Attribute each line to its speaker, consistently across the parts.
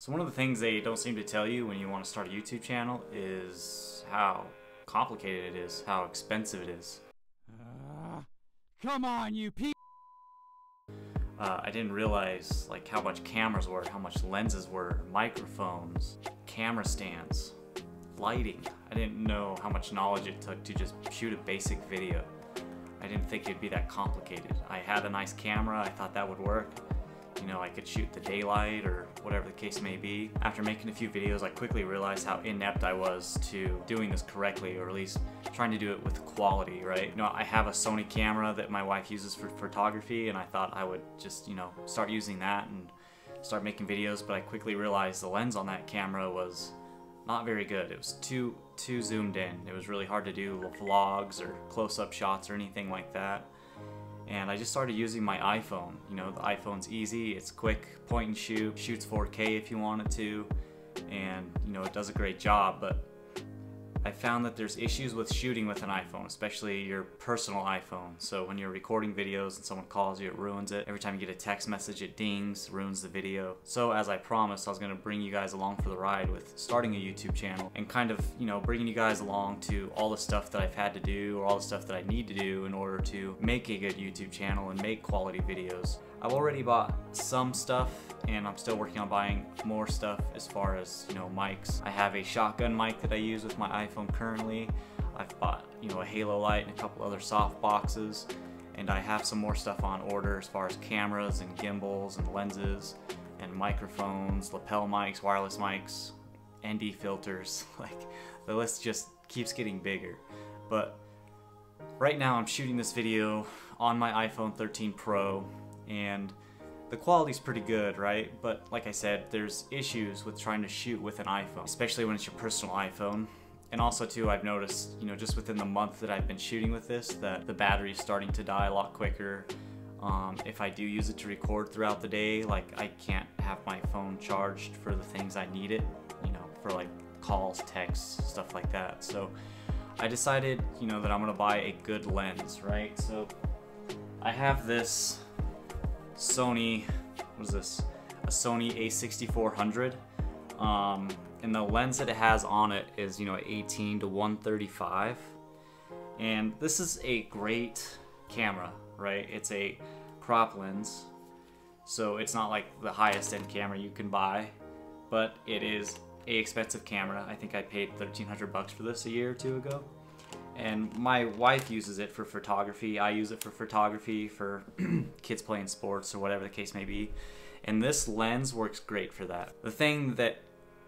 Speaker 1: So one of the things they don't seem to tell you when you want to start a YouTube channel is how complicated it is, how expensive it is.
Speaker 2: Uh, come on, you pe-
Speaker 1: Uh, I didn't realize like how much cameras were, how much lenses were, microphones, camera stands, lighting. I didn't know how much knowledge it took to just shoot a basic video. I didn't think it'd be that complicated. I had a nice camera, I thought that would work. You know, I could shoot the daylight or whatever the case may be. After making a few videos, I quickly realized how inept I was to doing this correctly, or at least trying to do it with quality, right? You know, I have a Sony camera that my wife uses for photography, and I thought I would just, you know, start using that and start making videos, but I quickly realized the lens on that camera was not very good. It was too too zoomed in. It was really hard to do vlogs or close-up shots or anything like that and I just started using my iPhone. You know, the iPhone's easy, it's quick, point and shoot, shoots 4K if you want it to, and you know, it does a great job, but I found that there's issues with shooting with an iPhone, especially your personal iPhone. So when you're recording videos and someone calls you, it ruins it. Every time you get a text message, it dings, ruins the video. So as I promised, I was gonna bring you guys along for the ride with starting a YouTube channel and kind of, you know, bringing you guys along to all the stuff that I've had to do or all the stuff that I need to do in order to make a good YouTube channel and make quality videos. I've already bought some stuff and I'm still working on buying more stuff as far as, you know, mics. I have a shotgun mic that I use with my iPhone currently. I've bought, you know, a halo light and a couple other soft boxes and I have some more stuff on order as far as cameras and gimbals and lenses and microphones, lapel mics, wireless mics, ND filters. Like the list just keeps getting bigger. But right now I'm shooting this video on my iPhone 13 Pro and the quality's pretty good, right? But like I said, there's issues with trying to shoot with an iPhone, especially when it's your personal iPhone. And also too, I've noticed, you know, just within the month that I've been shooting with this, that the battery's starting to die a lot quicker. Um, if I do use it to record throughout the day, like I can't have my phone charged for the things I need it, you know, for like calls, texts, stuff like that. So I decided, you know, that I'm gonna buy a good lens, right? So I have this Sony, what is this? A Sony a6400. Um, and the lens that it has on it is, you know, 18 to 135. And this is a great camera, right? It's a crop lens. So it's not like the highest end camera you can buy, but it is a expensive camera. I think I paid 1300 bucks for this a year or two ago and my wife uses it for photography. I use it for photography for kids playing sports or whatever the case may be. And this lens works great for that. The thing that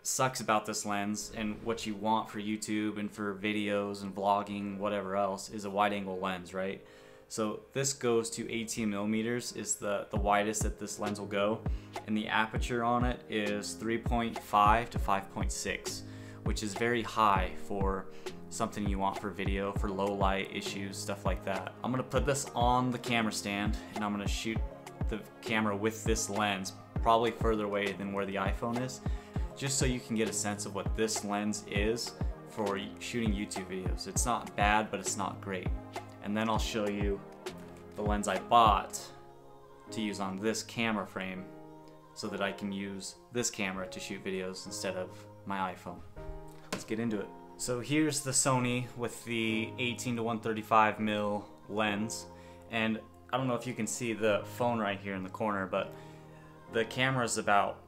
Speaker 1: sucks about this lens and what you want for YouTube and for videos and vlogging, whatever else, is a wide angle lens, right? So this goes to 18 millimeters is the, the widest that this lens will go. And the aperture on it is 3.5 to 5.6, which is very high for something you want for video, for low light issues, stuff like that. I'm gonna put this on the camera stand and I'm gonna shoot the camera with this lens, probably further away than where the iPhone is, just so you can get a sense of what this lens is for shooting YouTube videos. It's not bad, but it's not great. And then I'll show you the lens I bought to use on this camera frame so that I can use this camera to shoot videos instead of my iPhone. Get into it. So here's the Sony with the 18 to 135 mil lens. And I don't know if you can see the phone right here in the corner but the camera is about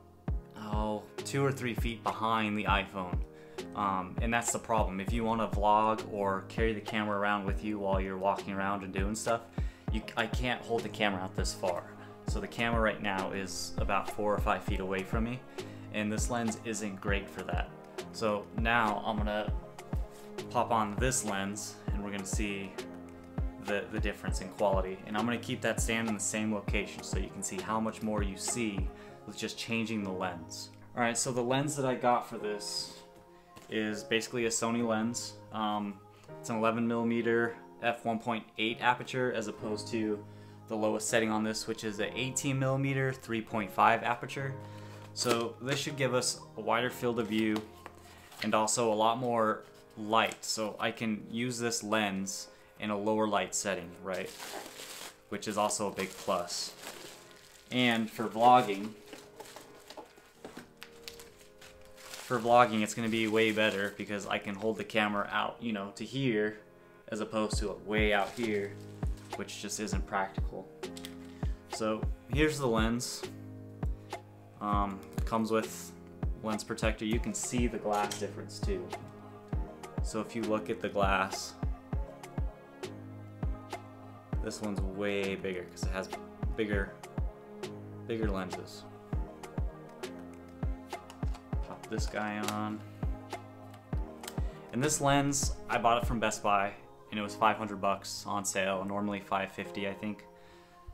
Speaker 1: oh two or three feet behind the iPhone. Um, and that's the problem. If you want to vlog or carry the camera around with you while you're walking around and doing stuff you, I can't hold the camera out this far. So the camera right now is about four or five feet away from me and this lens isn't great for that so now I'm gonna pop on this lens and we're gonna see the, the difference in quality. And I'm gonna keep that stand in the same location so you can see how much more you see with just changing the lens. All right, so the lens that I got for this is basically a Sony lens. Um, it's an 11 millimeter f1.8 aperture as opposed to the lowest setting on this, which is an 18 millimeter 3.5 aperture. So this should give us a wider field of view and also a lot more light. So I can use this lens in a lower light setting, right? Which is also a big plus. And for vlogging, for vlogging, it's gonna be way better because I can hold the camera out, you know, to here, as opposed to way out here, which just isn't practical. So here's the lens. Um, comes with lens protector. You can see the glass difference too. So if you look at the glass, this one's way bigger because it has bigger, bigger lenses. Pop this guy on. And this lens, I bought it from Best Buy and it was 500 bucks on sale, normally 550 I think.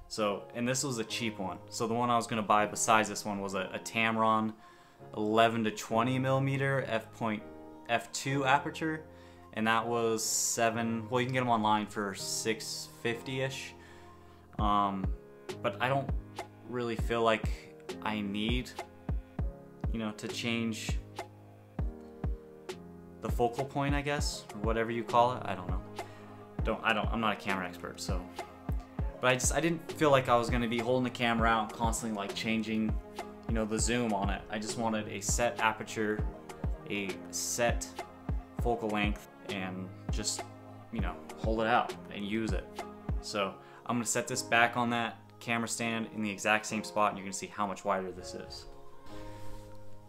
Speaker 1: So, and this was a cheap one. So the one I was gonna buy besides this one was a, a Tamron 11 to 20 millimeter f point f2 aperture, and that was seven. Well, you can get them online for 650 ish. Um, but I don't really feel like I need, you know, to change the focal point, I guess, or whatever you call it. I don't know. Don't I don't I'm not a camera expert, so but I just I didn't feel like I was gonna be holding the camera out constantly like changing, you know, the zoom on it. I just wanted a set aperture, a set focal length, and just you know hold it out and use it. So I'm gonna set this back on that camera stand in the exact same spot, and you're gonna see how much wider this is.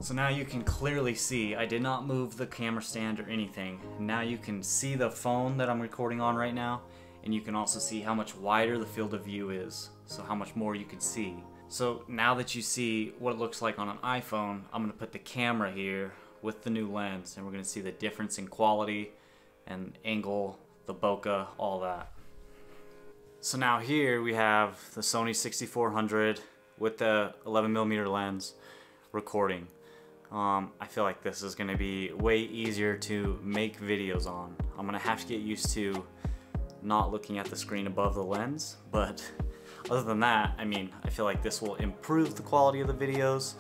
Speaker 1: So now you can clearly see, I did not move the camera stand or anything. Now you can see the phone that I'm recording on right now, and you can also see how much wider the field of view is, so how much more you can see. So now that you see what it looks like on an iPhone, I'm gonna put the camera here with the new lens, and we're gonna see the difference in quality and angle, the bokeh, all that. So now here we have the Sony 6400 with the 11 millimeter lens recording. Um, I feel like this is gonna be way easier to make videos on. I'm gonna have to get used to not looking at the screen above the lens, but other than that, I mean, I feel like this will improve the quality of the videos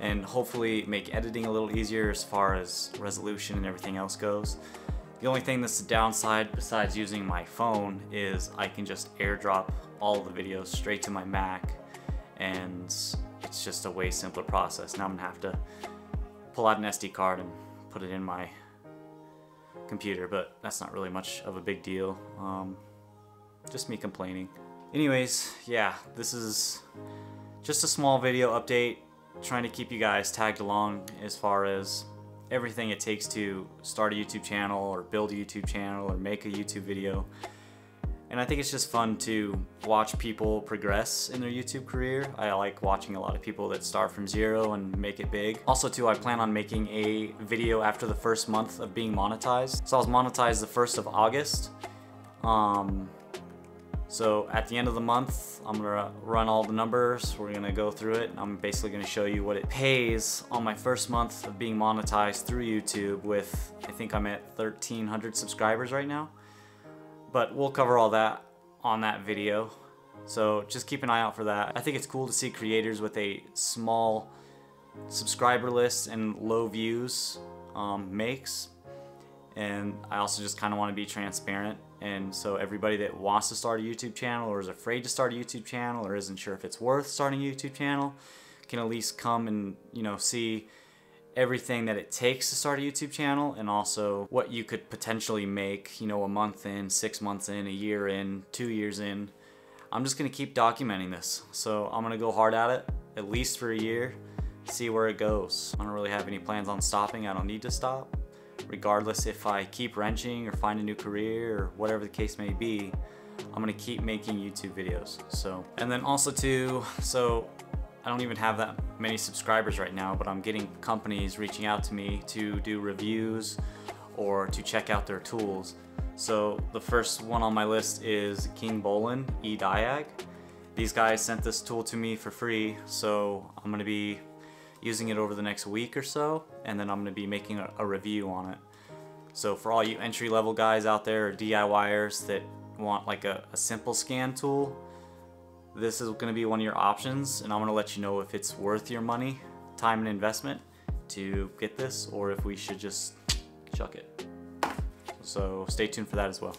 Speaker 1: and hopefully make editing a little easier as far as resolution and everything else goes. The only thing that's the downside besides using my phone is I can just airdrop all the videos straight to my Mac and it's just a way simpler process. Now I'm gonna have to pull out an SD card and put it in my computer, but that's not really much of a big deal. Um, just me complaining. Anyways, yeah, this is just a small video update trying to keep you guys tagged along as far as everything it takes to start a YouTube channel or build a YouTube channel or make a YouTube video. And I think it's just fun to watch people progress in their YouTube career. I like watching a lot of people that start from zero and make it big. Also too, I plan on making a video after the first month of being monetized. So I was monetized the 1st of August. Um, so at the end of the month, I'm gonna run all the numbers. We're gonna go through it. I'm basically gonna show you what it pays on my first month of being monetized through YouTube with, I think I'm at 1,300 subscribers right now. But we'll cover all that on that video. So just keep an eye out for that. I think it's cool to see creators with a small subscriber list and low views um, makes. And I also just kind of want to be transparent. And so everybody that wants to start a YouTube channel or is afraid to start a YouTube channel or isn't sure if it's worth starting a YouTube channel can at least come and, you know, see everything that it takes to start a YouTube channel and also what you could potentially make, you know, a month in, six months in, a year in, two years in. I'm just gonna keep documenting this. So I'm gonna go hard at it, at least for a year, see where it goes. I don't really have any plans on stopping, I don't need to stop. Regardless if I keep wrenching or find a new career or whatever the case may be, I'm gonna keep making YouTube videos. So, and then also too, so I don't even have that many subscribers right now, but I'm getting companies reaching out to me to do reviews or to check out their tools. So the first one on my list is Kingbolen eDiag. These guys sent this tool to me for free, so I'm gonna be using it over the next week or so, and then I'm gonna be making a, a review on it. So for all you entry level guys out there or DIYers that want like a, a simple scan tool, this is going to be one of your options and I'm going to let you know if it's worth your money, time and investment to get this or if we should just chuck it. So stay tuned for that as well.